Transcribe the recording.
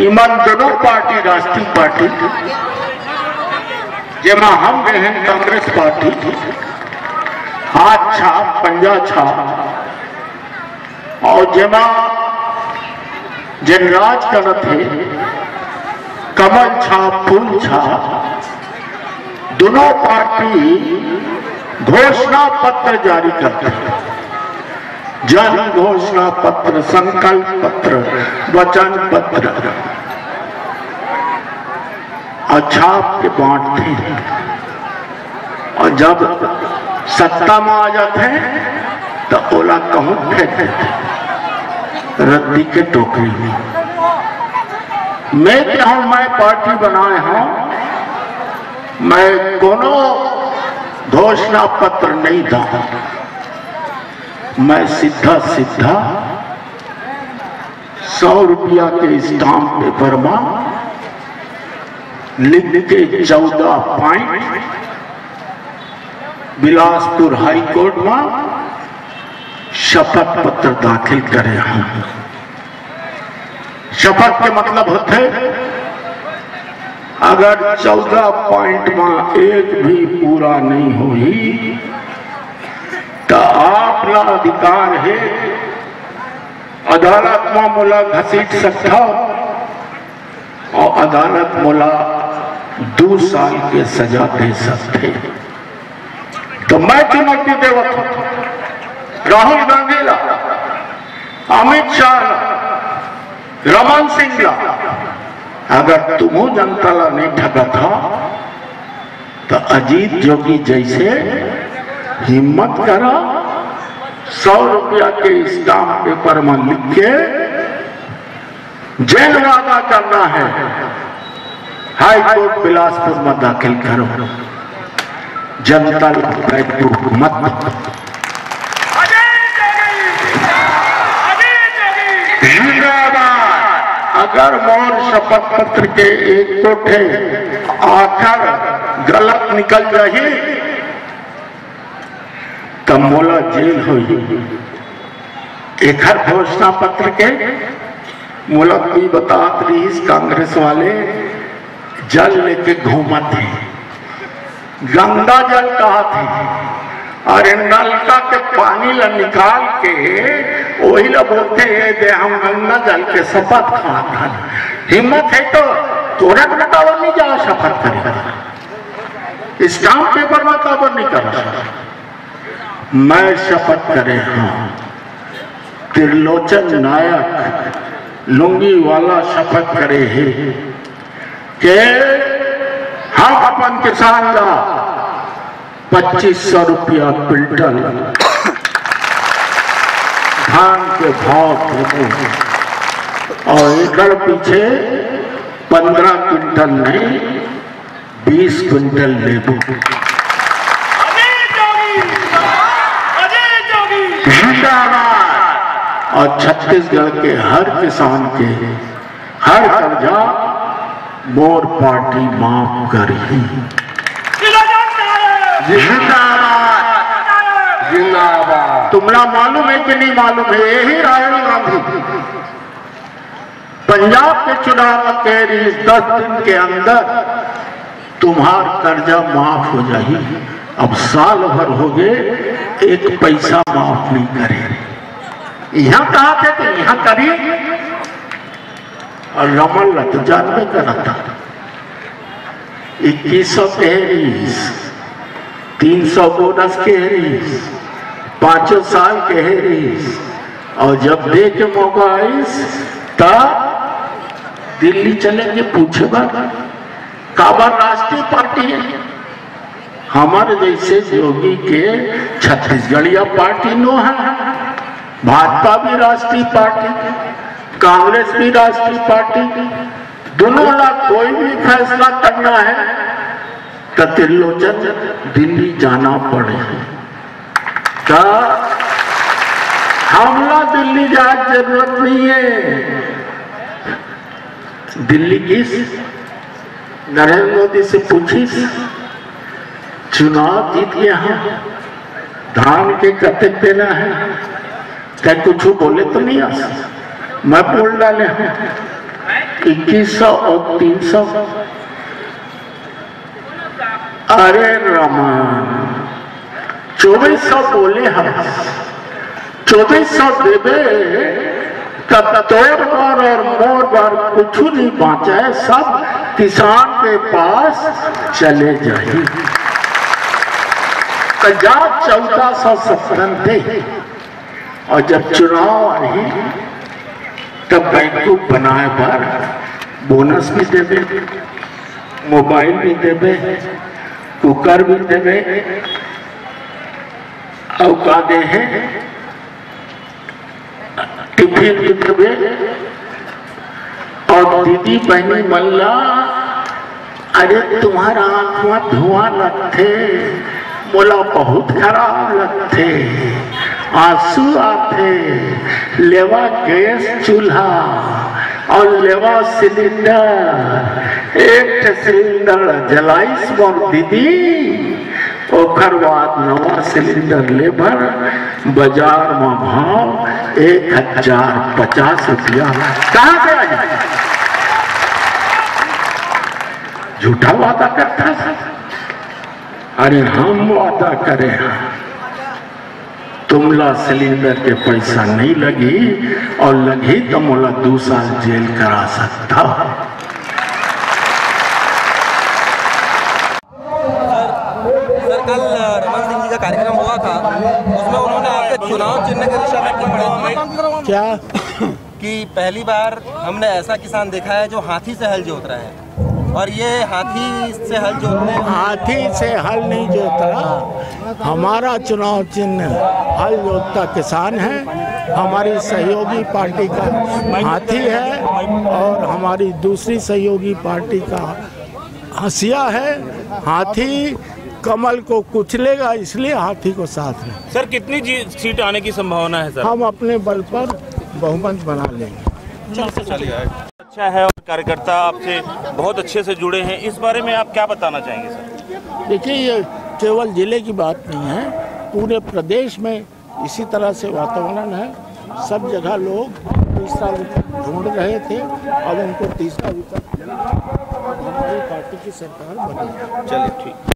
ईमान दोनों पार्टी, राष्ट्रीय पार्टी, जेमा हम गए हैं कांग्रेस पार्टी, हाथ छाप, पंजा छाप, और जेमा जनराज करत है कमल छाप, फूल छाप, दोनों पार्टी घोषणा पत्र जारी करते हैं। जन घोषणा पत्र, संकल्प पत्र, वचन पत्र। और छाप के बांटते हैं और जब सत्ता में आ जाते हैं तो ओला कहूँ फेंक रद्दी के टोकरी में। मैं क्या मैं पार्टी बनाए हूँ। मैं कोनो घोषणा पत्र नहीं दा मैं सीधा सीधा सौ रुपया के स्टाम्प पेपर में लिख के चौदह पॉइंट बिलासपुर हाई कोर्ट में शपथ पत्र दाखिल करे हैं। शपथ के मतलब होते अगर चौदह पॉइंट में एक भी पूरा नहीं हुई तो आपला अधिकार है। अदालत में मोला घसीट सकता और अदालत मुला दो साल के सजा दे सकते तो मैं चुनौती हूँ। राहुल गांधी ला, अमित शाह रमन सिंह ला। अगर तुमो जनता ला नहीं ठगा था तो अजीत जोगी जैसे हिम्मत करा सौ रुपया के स्टाम्प पेपर में लिख के जेल वादा करना है। हाई कोर्ट बिलासपुर में दाखिल करो। जनता बैठो मत अगर मोर शपथ पत्र के एक कोठे आखिर गलत निकल रही तो जेल हुई। एक घोषणा पत्र के मोला कोई बतात रही कांग्रेस वाले, जल लेके घूमत थे गंगा जल कहा थे अरे नलका के पानी ला निकाल के वही ला बोलते दे, हम गंगा जल के शपथ खाता हिम्मत है तो तोरा बतावा नहीं जा शपथ करेगा स्टाम्प पेपर में काबर नहीं कर मैं शपथ करे हाँ। त्रिलोचन नायक, लुंगी वाला शपथ करे है। के हम अपन किसान का पच्चीस सौ रुपया क्विंटल धान के भाव देबो और एकड़ पीछे पंद्रह क्विंटल नहीं, बीस क्विंटल लेबो जिंदाबाद और छत्तीसगढ़ के हर किसान के हर कर्जा मोर पार्टी माफ़ करी। जिंदाबाद। तुमरा मालूम है कि नहीं मालूम है? यही राहुल गांधी। पंजाब के चुनाव कह रही दस दिन के अंदर तुम्हार कर्जा माफ़ हो जाही अब साल भर हो गए, एक पैसा माफ़ नहीं करे। यहाँ कहा थे तो यहाँ करी और रमन लत जानवे करा था। इक्कीस सौ तेईस तीन सौ बोनस के हेरीस पाँचों साल के हेरीस और जब दे के मौका आईस तब दिल्ली चलेंगे, पूछे बात। काबर राष्ट्रीय पार्टी है। हमारे जैसे योगी के छत्तीसगढ़िया पार्टी नो है। भाजपा भी राष्ट्रीय पार्टी, कांग्रेस भी राष्ट्रीय पार्टी, दोनों ला कोई भी फैसला करना है तो त्रिलोचन दिल्ली जाना पड़े। तो हमला दिल्ली जाए ज़रूरत नहीं है। दिल्ली किस नरेंद्र मोदी से पूछिस चुनाव जीत गया हम धान के कते देना है क्या कुछ बोले तो नहीं आ मैं बोल डाले हूँ, इक्कीस सौ और तीन सौ। अरे रमन, चौबीस सौ बोले हम, चौबीस सौ देवे तब तोड़ बार और मोर बार कुछ नहीं बाँचा है, सब किसान के पास चले जाए पंजाब चौदह सौ सत्तर थे और जब चुनाव आई तब बैंकों बनाए बार बोनस भी देवे, मोबाइल भी देवे, कुकर भी देवे। और दे है, टिफ़िन भी देवे। और दीदी बहनी मल्ला, अरे तुम्हारा आँख में धुआँ लगते बोला, बहुत खराब लगते आँसू आते लेवा गैस चूल्हा और लेवा सिलेंडर। एक सिलेंडर जलाइस मोर दीदी ओकर बाद नवा सिलेंडर लेबर, बाज़ार में भाव एक हज़ार पचास रुपया कहाँ से आ झूठा वादा करता था अरे हम वादा करे। हैं तुमला सिलेंडर के पैसा नहीं लगी और लगी तो मोला दो साल जेल करा सकता। सर कल रमन सिंह जी का कार्यक्रम हुआ था। उसमें उन्होंने आपके चुनाव चिन्ह के दिशा में क्या? कि पहली बार हमने ऐसा किसान देखा है जो हाथी से हल जोत रहा है। और ये हाथी से हल जोतने हाथी से हल नहीं जोता हमारा चुनाव चिन्ह हल जोतता किसान है। हमारी सहयोगी पार्टी का हाथी है और हमारी दूसरी सहयोगी पार्टी का हंसिया है। हाथी कमल को कुचलेगा इसलिए हाथी को साथ में सर कितनी जी- सीट आने की संभावना है सर? हम अपने बल पर बहुमत बना लेंगे। अच्छा है और कार्यकर्ता आपसे बहुत अच्छे से जुड़े हैं। इस बारे में आप क्या बताना चाहेंगे सर? देखिए ये केवल ज़िले की बात नहीं है पूरे प्रदेश में इसी तरह से वातावरण है। सब जगह लोग तीसरा विकल्प ढूंढ रहे थे अब उनको तीसरा विकल्प हमारी पार्टी की सरकार बनी चलिए ठीक।